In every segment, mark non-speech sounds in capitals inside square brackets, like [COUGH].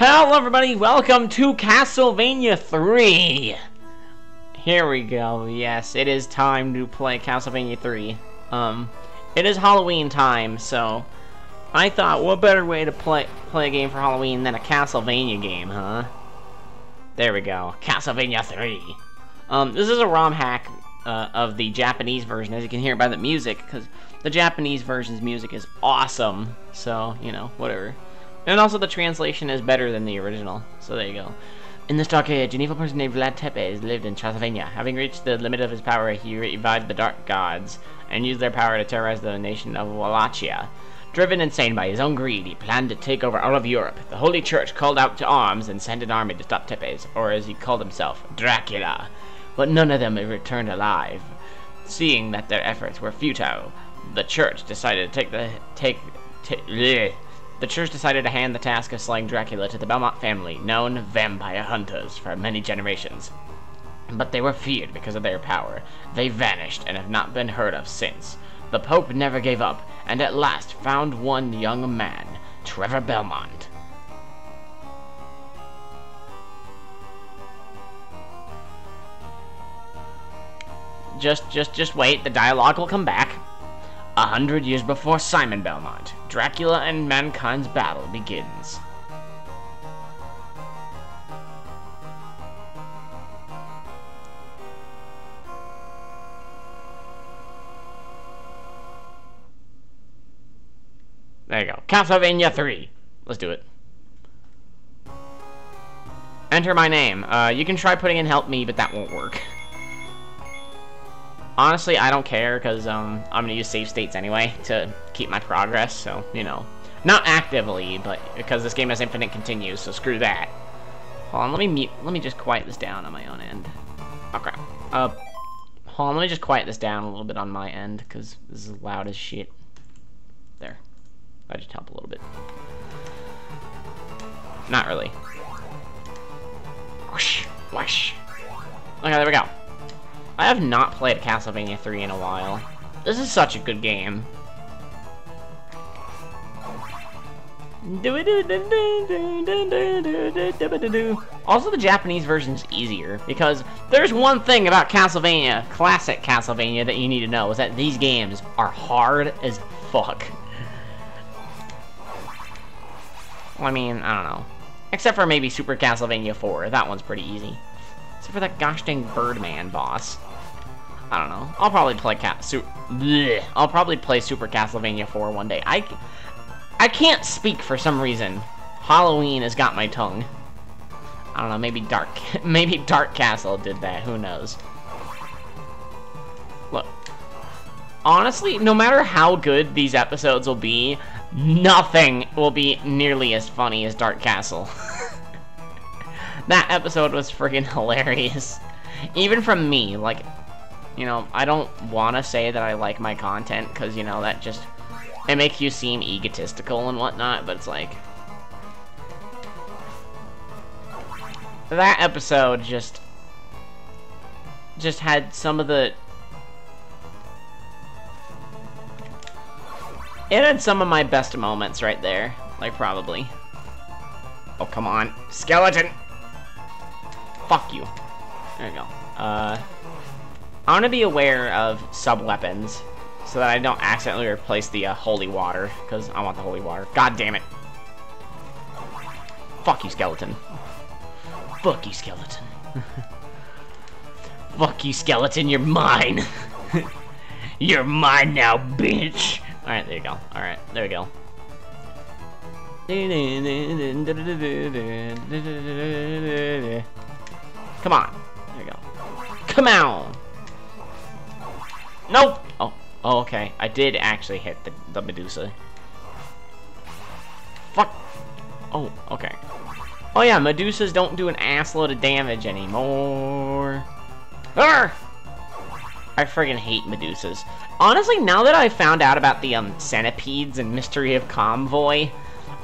Hello everybody, welcome to Castlevania 3! Here we go, yes, it is time to play Castlevania 3. Um, it is Halloween time, so I thought, what better way to play play a game for Halloween than a Castlevania game, huh? There we go, Castlevania 3. Um, this is a ROM hack uh, of the Japanese version, as you can hear by the music, because the Japanese version's music is awesome, so, you know, whatever. And also the translation is better than the original, so there you go. In this dark age, an evil person named Vlad Tepes lived in Transylvania. Having reached the limit of his power, he revived the Dark Gods, and used their power to terrorize the nation of Wallachia. Driven insane by his own greed, he planned to take over all of Europe. The Holy Church called out to arms and sent an army to stop Tepes, or as he called himself, Dracula. But none of them returned alive. Seeing that their efforts were futile, the Church decided to take the take. bleh. The Church decided to hand the task of slaying Dracula to the Belmont family, known vampire hunters for many generations. But they were feared because of their power. They vanished and have not been heard of since. The Pope never gave up, and at last found one young man, Trevor Belmont. Just, just, just wait. The dialogue will come back. A hundred years before Simon Belmont, Dracula and mankind's battle begins. There you go. Castlevania 3. Let's do it. Enter my name. Uh, you can try putting in help me, but that won't work. [LAUGHS] Honestly, I don't care, because um, I'm going to use save states anyway to keep my progress, so, you know. Not actively, but because this game has infinite continues, so screw that. Hold on, let me mute, let me just quiet this down on my own end. Okay. Uh, hold on, let me just quiet this down a little bit on my end, because this is loud as shit. There. That just help a little bit. Not really. Whoosh, whoosh. Okay, there we go. I have not played Castlevania 3 in a while. This is such a good game. Also, the Japanese version is easier, because there's one thing about Castlevania, classic Castlevania, that you need to know, is that these games are hard as fuck. I mean, I don't know. Except for maybe Super Castlevania 4, that one's pretty easy. Except for that gosh dang Birdman boss. I don't know. I'll probably play Cat. Su Blech. I'll probably play Super Castlevania 4 one day. I, I can't speak for some reason. Halloween has got my tongue. I don't know. Maybe Dark. [LAUGHS] Maybe Dark Castle did that. Who knows? Look. Honestly, no matter how good these episodes will be, nothing will be nearly as funny as Dark Castle. [LAUGHS] that episode was freaking [LAUGHS] hilarious. Even from me, like, you know, I don't want to say that I like my content, because, you know, that just, it makes you seem egotistical and whatnot, but it's like, that episode just, just had some of the, it had some of my best moments right there, like, probably. Oh, come on. Skeleton! Fuck you. There you go. Uh... I want to be aware of sub-weapons, so that I don't accidentally replace the uh, holy water, because I want the holy water. God damn it. Fuck you, skeleton. Fuck you, skeleton. [LAUGHS] Fuck you, skeleton, you're mine. [LAUGHS] you're mine now, bitch. Alright, there you go. Alright, there we go. Come on. There you go. Come on. Nope! Oh, oh, okay. I did actually hit the, the Medusa. Fuck! Oh, okay. Oh yeah, Medusas don't do an assload of damage anymore. Arr! I friggin' hate Medusas. Honestly, now that I found out about the um, centipedes and Mystery of Convoy,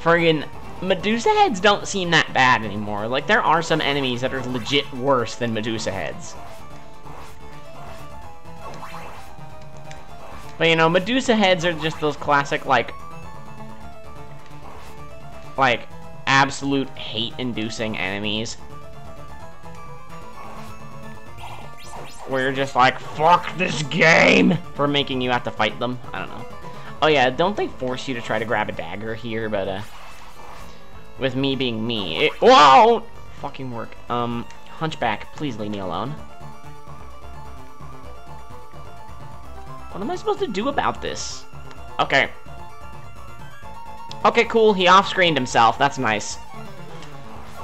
friggin' Medusa heads don't seem that bad anymore. Like, there are some enemies that are legit worse than Medusa heads. But you know, Medusa heads are just those classic, like, like, absolute hate-inducing enemies. Where you're just like, fuck this game! For making you have to fight them. I don't know. Oh yeah, don't they force you to try to grab a dagger here, but uh... With me being me, it won't fucking work. Um, Hunchback, please leave me alone. What am I supposed to do about this? Okay. Okay, cool, he off-screened himself, that's nice.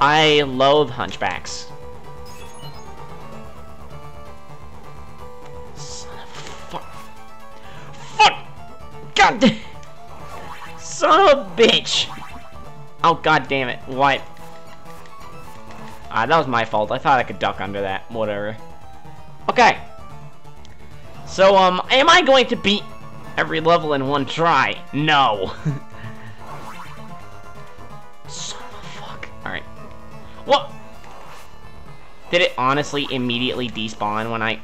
I loathe Hunchbacks. Son of fuck. Fuck! God damn! Son of a bitch! Oh, god damn it. What? Ah, that was my fault. I thought I could duck under that. Whatever. Okay. So, um, am I going to beat every level in one try? No. [LAUGHS] Son of fuck. Alright. What? Did it honestly immediately despawn when I...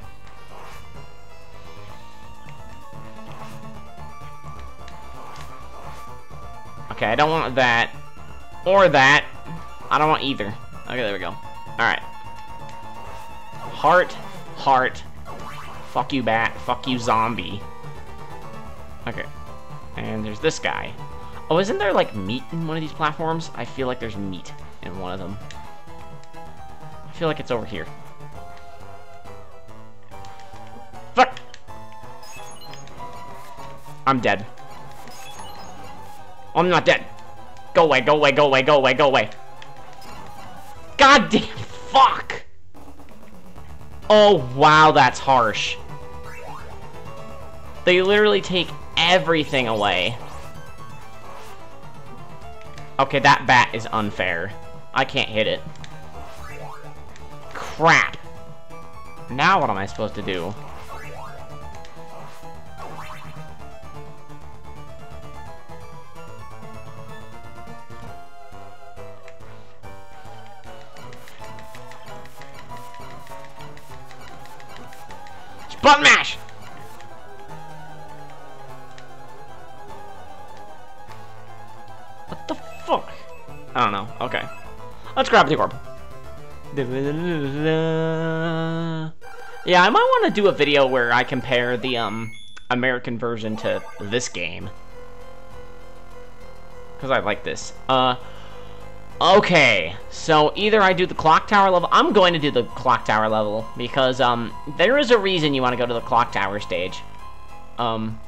Okay, I don't want that. Or that. I don't want either. Okay, there we go. Alright. Heart, heart. Fuck you, bat. Fuck you, zombie. Okay. And there's this guy. Oh, isn't there, like, meat in one of these platforms? I feel like there's meat in one of them. I feel like it's over here. Fuck! I'm dead. Oh, I'm not dead. Go away, go away, go away, go away, go away. God damn, fuck! Oh, wow, that's harsh. They literally take everything away. Okay, that bat is unfair. I can't hit it. Crap. Now what am I supposed to do? Button mash! Let's grab the orb. Yeah, I might want to do a video where I compare the um American version to this game. Because I like this. Uh, Okay, so either I do the clock tower level. I'm going to do the clock tower level because um there is a reason you want to go to the clock tower stage. Um.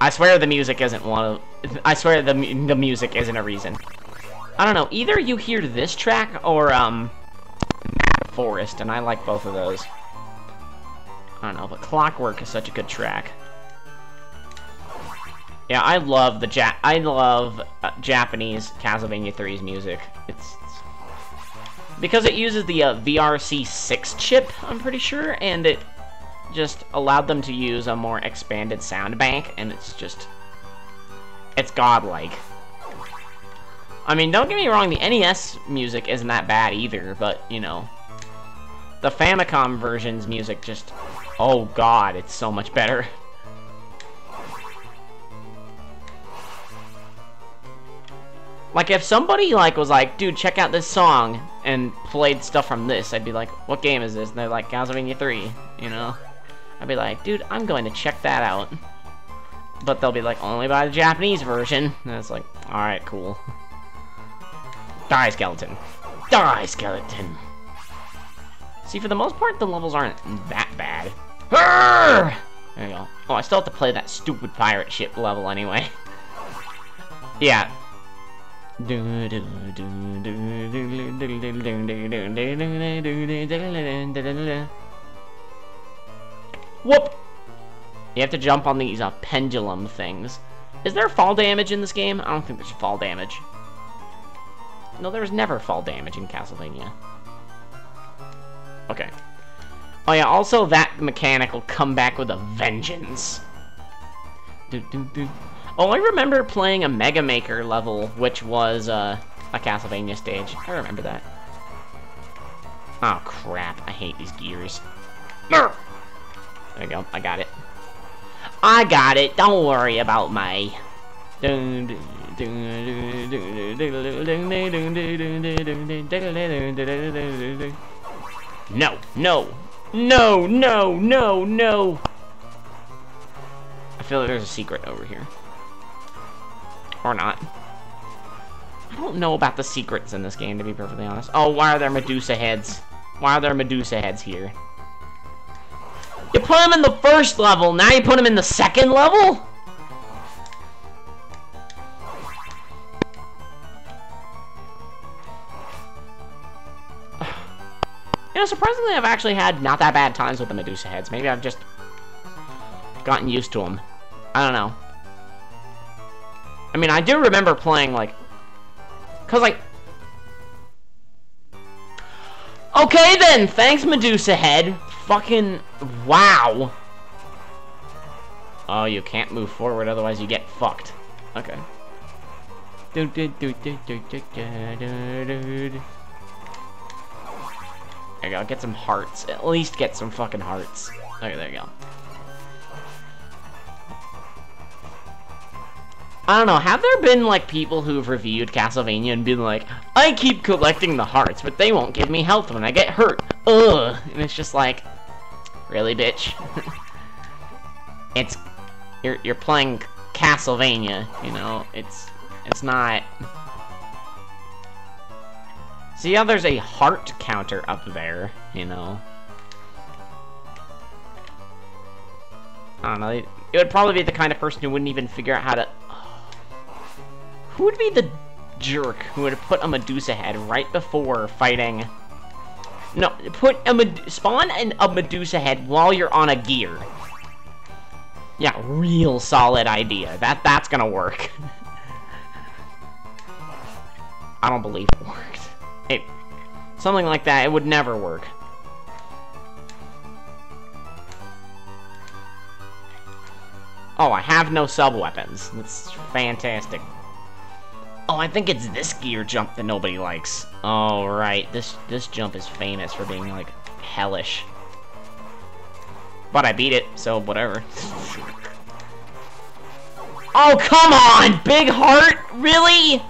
I swear the music isn't one of. I swear the the music isn't a reason. I don't know. Either you hear this track or um, Forest, and I like both of those. I don't know, but Clockwork is such a good track. Yeah, I love the ja I love uh, Japanese Castlevania 3's music. It's, it's because it uses the uh, VRC6 chip, I'm pretty sure, and it just allowed them to use a more expanded sound bank, and it's just it's godlike. I mean, don't get me wrong, the NES music isn't that bad either, but you know, the Famicom version's music just Oh god, it's so much better. [LAUGHS] Like, if somebody, like, was like, dude, check out this song, and played stuff from this, I'd be like, what game is this? And they're like, Castlevania 3, you know? I'd be like, dude, I'm going to check that out. But they'll be like, only by the Japanese version. And it's like, alright, cool. Die, skeleton. Die, skeleton. See, for the most part, the levels aren't that bad. There you go. Oh, I still have to play that stupid pirate ship level anyway. [LAUGHS] yeah. Whoop! You have to jump on these uh, pendulum things. Is there fall damage in this game? I don't think there's fall damage. No, there's never fall damage in Castlevania. Okay. Oh yeah, also that mechanic will come back with a vengeance. Oh, I remember playing a Mega Maker level, which was uh, a Castlevania stage. I remember that. Oh crap, I hate these gears. There we go. I got it. I got it. Don't worry about me. No, no, no, no, no, no. I feel like there's a secret over here. Or not. I don't know about the secrets in this game, to be perfectly honest. Oh, why are there Medusa heads? Why are there Medusa heads here? You put them in the first level, now you put them in the second level? [SIGHS] You know, surprisingly, I've actually had not that bad times with the Medusa heads. Maybe I've just gotten used to them. I don't know. I mean, I do remember playing, like... Because, like... Okay, then! Thanks, Medusa head! Fucking... Wow! Oh, you can't move forward, otherwise you get fucked. Okay. There you go, get some hearts. At least get some fucking hearts. Okay, there you go. I don't know, have there been, like, people who've reviewed Castlevania and been like, I keep collecting the hearts, but they won't give me health when I get hurt. Ugh. And it's just like, really, bitch? [LAUGHS] it's, you're, you're playing Castlevania, you know? It's, it's not... See how there's a heart counter up there, you know? I don't know, it would probably be the kind of person who wouldn't even figure out how to... Who would be the jerk who would put a Medusa head right before fighting... No, put a Med spawn an, a Medusa head while you're on a gear. Yeah, real solid idea. That That's gonna work. [LAUGHS] I don't believe it worked. It, something like that, it would never work. Oh, I have no sub-weapons. That's fantastic. Oh, I think it's this gear jump that nobody likes. Oh, right. This, this jump is famous for being, like, hellish. But I beat it, so whatever. oh, come on! Big heart? Really?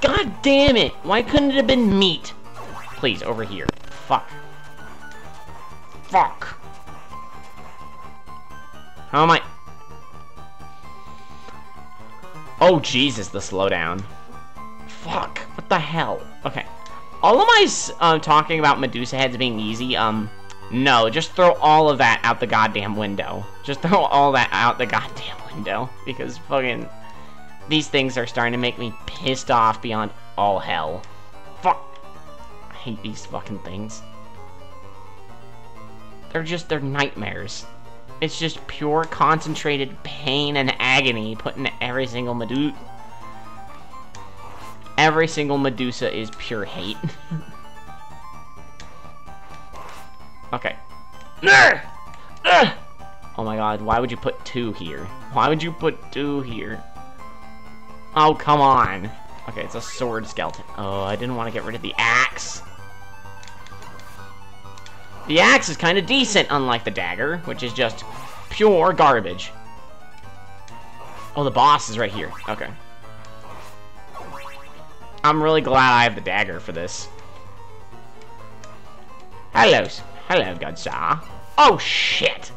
God damn it! Why couldn't it have been meat? Please, over here. Fuck. Fuck. How am I... Oh, Jesus, the slowdown. Fuck. What the hell? Okay. All of my um, talking about Medusa heads being easy, um, no, just throw all of that out the goddamn window. Just [LAUGHS] throw all that out the goddamn window. Because fucking... These things are starting to make me pissed off beyond all hell. Fuck. I hate these fucking things. They're just, they're nightmares. It's just pure concentrated pain and agony put into every single Medusa. Every single Medusa is pure hate. [LAUGHS] okay. Ah! Ah! Oh my god, why would you put two here? Why would you put two here? Oh, come on. Okay, it's a sword skeleton. Oh, I didn't want to get rid of the axe. The axe is kind of decent, unlike the dagger, which is just pure garbage. Oh, the boss is right here. Okay. I'm really glad I have the dagger for this. Hello. Hello, good sir. Oh, shit.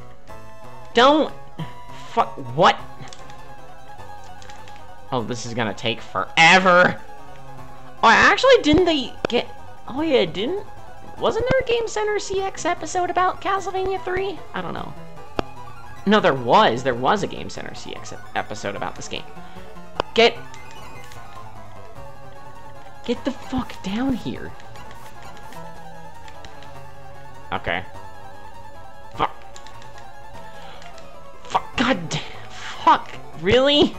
Don't... Fuck... What? Oh, this is gonna take forever. Oh, actually, didn't they get... Oh, yeah, didn't... Wasn't there a Game Center CX episode about Castlevania 3? I don't know. No, there was. There was a Game Center CX episode about this game. Get... Get the fuck down here. Okay. Fuck. Fuck. God damn. Fuck. Really?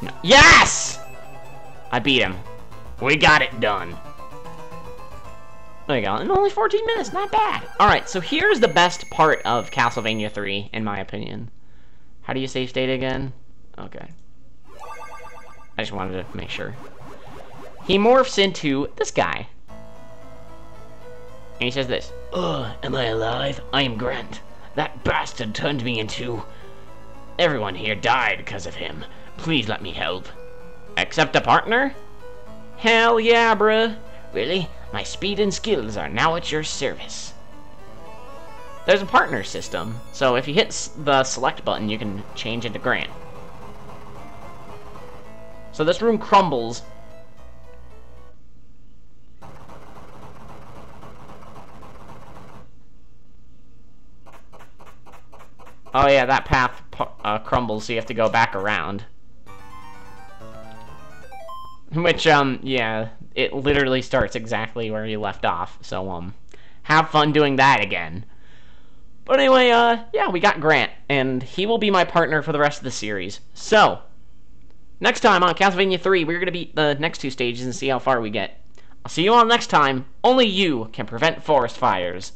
No. Yes! I beat him. We got it done. There you go. In only 14 minutes, not bad. Alright, so here's the best part of Castlevania 3, in my opinion. How do you save state again? Okay. I just wanted to make sure. He morphs into this guy. And he says this. Ugh, am I alive? I am Grant. That bastard turned me into... Everyone here died because of him. Please let me help. Accept a partner? Hell yeah, bruh. Really? My speed and skills are now at your service. There's a partner system, so if you hit the select button, you can change into Grant. So this room crumbles. Oh yeah, that path uh, crumbles, so you have to go back around. [LAUGHS] Which, um, yeah, it literally starts exactly where you left off, so, um, have fun doing that again. But anyway, uh, yeah, we got Grant, and he will be my partner for the rest of the series. So, next time on Castlevania 3, we're going to beat the next two stages and see how far we get. I'll see you all next time. Only you can prevent forest fires.